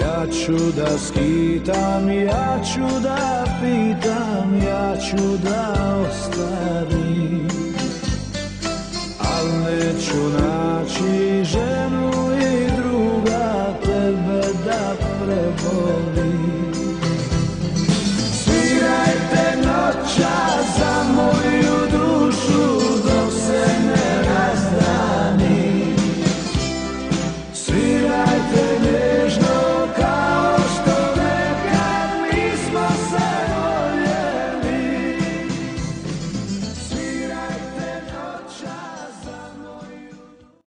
Ja ću da skitam, ja ću da pitam, ja ću da ostavim Al neću naći ženu i druga tebe da prebolim